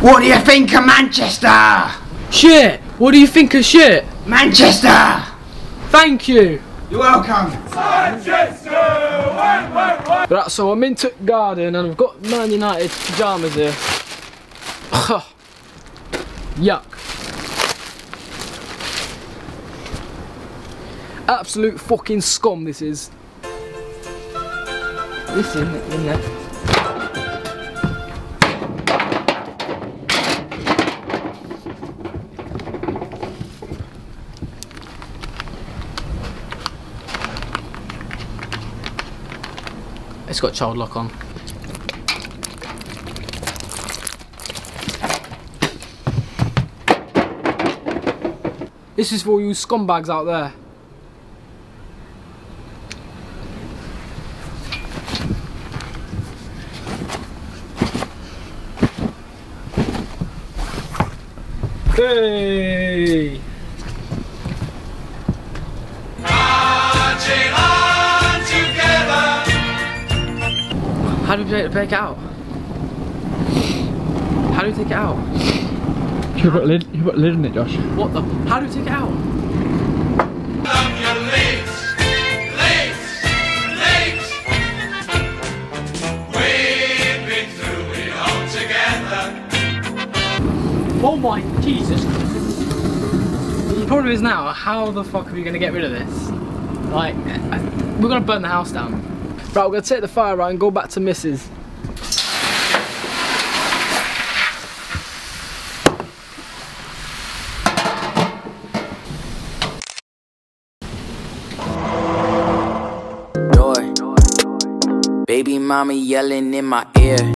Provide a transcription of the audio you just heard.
What do you think of Manchester? Shit! What do you think of shit? Manchester! Thank you! You're welcome. Right, so I'm in Tuck Garden and I've got Man United pyjamas here. Yuck. Absolute fucking scum this is. Listen, in there. It's got child lock on. This is for you scumbags out there. Hey! How do we take, it out? How do we take it out? You put a lid, you put a lid in it, Josh. What the? How do we take it out? Oh my Jesus! The problem is now, how the fuck are we gonna get rid of this? Like, we're gonna burn the house down. Right, we're gonna take the fire out and go back to Mrs. Baby mama yelling in my ear.